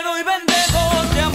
ratero y vendedor